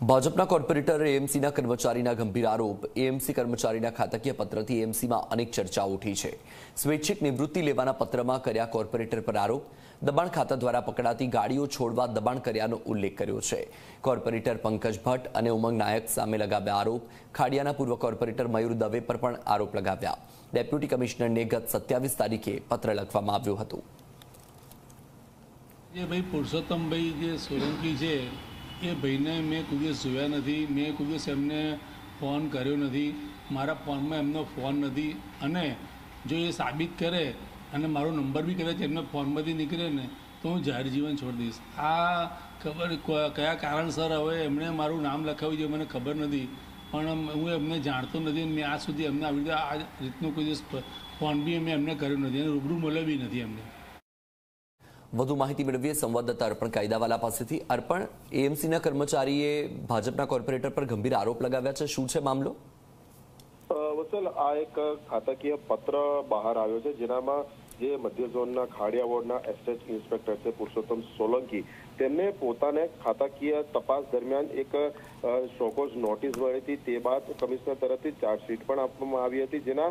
ભાજપના કોર્પોરેટર એએમસીના કર્મચારીના ગંભીર આરોપ. એએમસી કર્મચારીના ખાતાકીય પત્રથી એએમસીમાં અનેક ચર્ચાઓ ઉઠી છે. સ્વૈચ્છિક નિવૃત્તિ લેવાના પત્રમાં કર્યા કોર્પોરેટર પર આરોપ. દબાણ ખાતા દ્વારા પકડાતી ગાડીઓ છોડવા દબાણ કર્યાનો ઉલ્લેખ કર્યો છે. કોર્પોરેટર પંકજ ભટ્ટ અને ઉમંગ નાયક સામે લગાવ્યા આરોપ. ખાડિયાના પૂર્વ કોર્પોરેટર મયુર દવે પર પણ આરોપ લગાવ્યા. ડેપ્યુટી કમિશનરને ગત સત્યાવીસ તારીખે પત્ર લખવામાં આવ્યું હતું. ભાઈ પુરુષોત્તમભાઈ જે સોલંકી છે એ ભાઈને મેં કોઈ દિવસ જોયા નથી, મેં કોઈ દિવસ એમને ફોન કર્યો નથી, મારા ફોનમાં એમનો ફોન નથી અને જો એ સાબિત કરે અને મારો નંબર બી કદાચ એમને ફોનમાંથી નીકળે ને, તો હું જાહેર જીવન છોડી દઈશ. આ ખબર કયા કારણસર હવે એમણે મારું નામ લખાવ્યું છે મને ખબર નથી, પણ હું એમને જાણતો નથી મેં આજ સુધી એમને આવી રીતે આ રીતનો કોઈ દિવસ ફોન બી મેં એમને કર્યો નથી અને રૂબરૂ મળ્યો બી નથી એમને. વધુ માહિતી મેળવીએ સંવાદદાતા અર્પણ કાયદાવાલા પાસેથી. અર્પણ એએમસીના કર્મચારીએ ભાજપના કોર્પોરેટર પર ગંભીર આરોપ લગાવ્યા છે. શું છે મામલો? વત્સલ આ એક ખાતાકીય પત્ર બહાર આવ્યો છે, જેનામાં જે મધ્ય ઝોનના ખાડિયા વોર્ડના એસએચ ઇન્સ્પેક્ટર છે પુરુષોત્તમ સોલંકી, તેમને પોતાને ખાતાકીય તપાસ દરમિયાન એક શોકોઝ નોટિસ મળી હતી. તે બાદ કમિશનર તરફથી ચાર્જશીટ પણ આપવામાં આવી હતી, જેના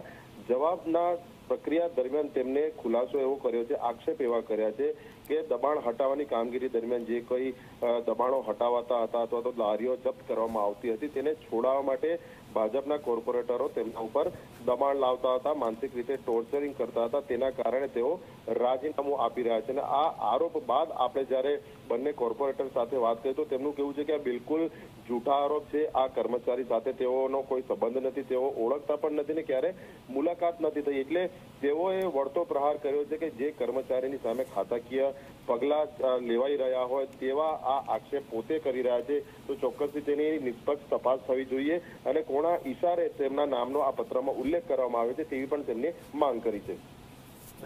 જવાબના પ્રક્રિયા દરમિયાન તેમને ખુલાસો એવો કર્યો છે, આક્ષેપ એવા કર્યા છે કે દબાણ હટાવવાની કામગીરી દરમિયાન જે કોઈ દબાણો હટાવાતા હતા અથવા તો લારીઓ જપ્ત કરવામાં આવતી હતી તેને છોડાવવા માટે ભાજપના કોર્પોરેટરો તેમના ઉપર દબાણ લાવતા હતા, માનસિક રીતે ટોર્ચરિંગ કરતા હતા. તેના કારણે તેઓ રાજીનામું આપી રહ્યા છે અને આ આરોપ બાદ આપણે જ્યારે બંને કોર્પોરેટર સાથે વાત કરી તો તેમનું કેવું છે કે આ બિલકુલ જૂઠા આરોપ છે. આ કર્મચારી સાથે તેઓનો કોઈ સંબંધ નથી, તેઓ ઓળખતા પણ નથી ને ક્યારે મુલાકાત નથી થઈ. એટલે તેઓએ વળતો પ્રહાર કર્યો છે કે જે કર્મચારીની સામે ખાતાકીય પગલાં લેવાઈ રહ્યા હોય તેવા આ આક્ષેપ પોતે કરી રહ્યા છે. તો ચોક્કસથી તેની નિષ્પક્ષ તપાસ થવી જોઈએ અને કોણા ઈશારે તેમના નામનો આ પત્રમાં ઉલ્લેખ કરવામાં આવ્યો છે તેવી પણ તેમની માંગ કરી છે.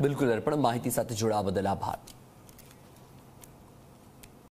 બિલકુલ અર્પણ માહિતી સાથે જોડાવા બદલ આભાર.